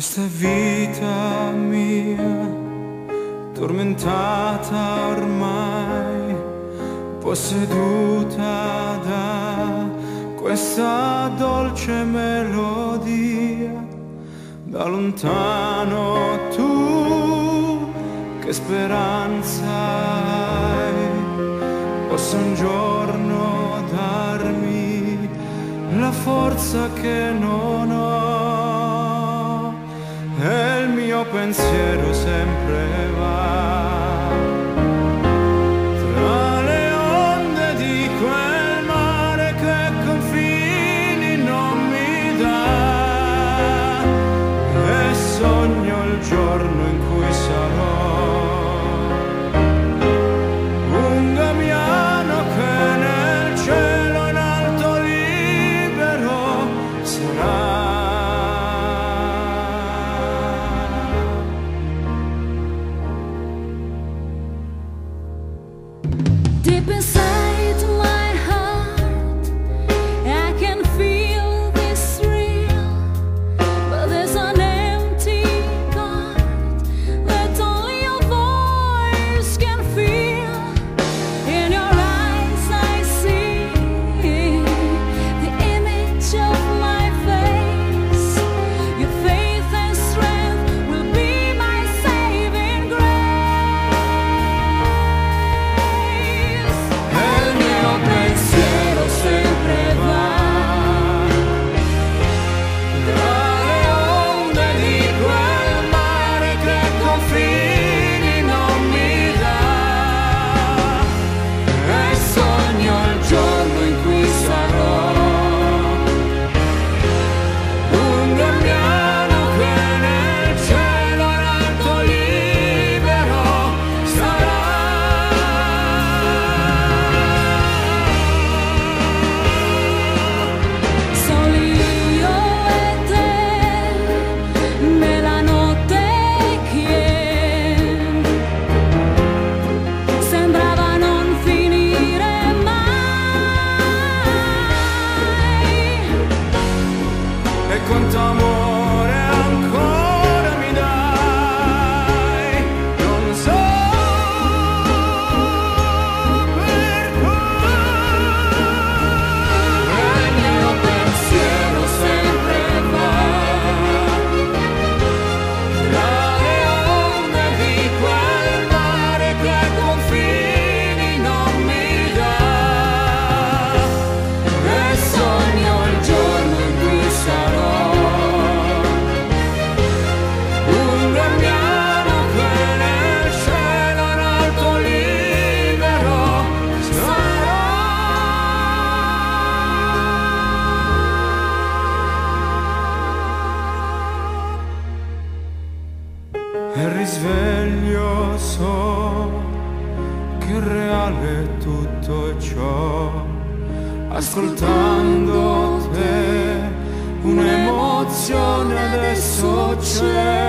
Questa vita mia, tormentata ormai, posseduta da questa dolce melodia, da lontano tu che speranza hai, possa un giorno darmi la forza che non ho. E il mio pensiero sempre vai giorno sveglio so che è reale è tutto ciò. Ascoltando te, un'emozione adesso c'è.